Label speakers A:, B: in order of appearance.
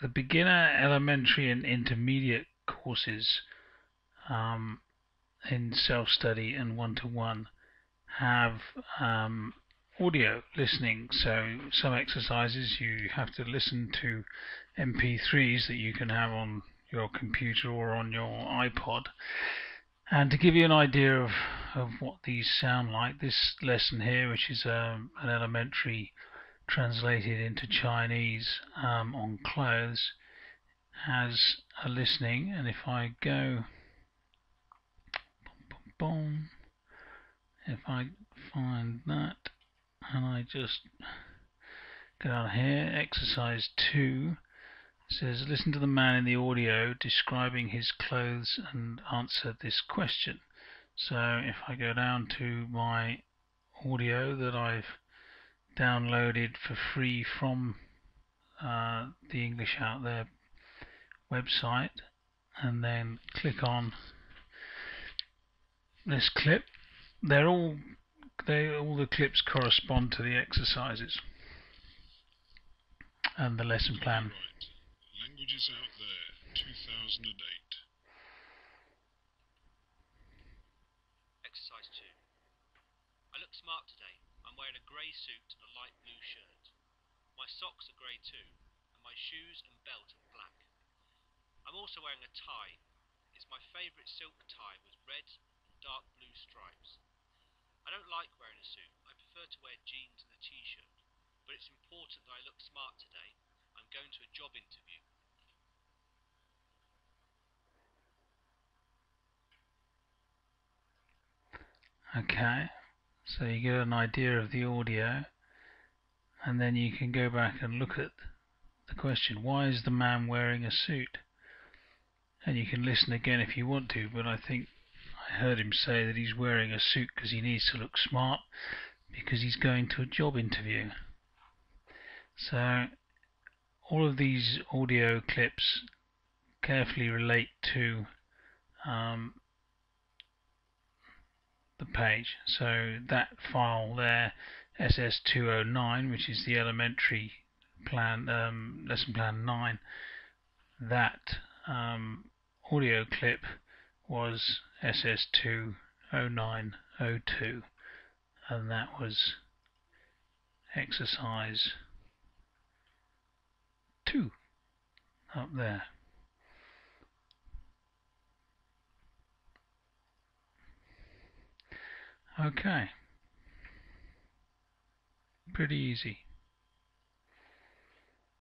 A: the beginner, elementary, and intermediate courses um, in self-study and one-to-one have um, audio listening. So some exercises you have to listen to MP3s that you can have on your computer or on your iPod. And to give you an idea of, of what these sound like, this lesson here, which is um, an elementary translated into Chinese um, on clothes, has a listening. And if I go, boom, boom, if I find that, and I just go down here, exercise 2 says listen to the man in the audio describing his clothes and answer this question. So if I go down to my audio that I've downloaded for free from uh, the English Out There website and then click on this clip, they're all they all the clips correspond to the exercises and the lesson plan.
B: Languages Out There, 2008.
C: Exercise 2. I look smart today. I'm wearing a grey suit and a light blue shirt. My socks are grey too, and my shoes and belt are black. I'm also wearing a tie. It's my favourite silk tie with red and dark blue stripes. I don't like wearing a suit. I prefer to wear jeans and a t-shirt. But it's important that I look smart today. I'm going to a job interview.
A: Okay, so you get an idea of the audio, and then you can go back and look at the question why is the man wearing a suit? And you can listen again if you want to, but I think I heard him say that he's wearing a suit because he needs to look smart because he's going to a job interview. So all of these audio clips carefully relate to um, the page. So that file there, SS209, which is the elementary plan, um, lesson plan 9, that um, audio clip was SS20902 and that was exercise 2 up there. Okay. Pretty easy.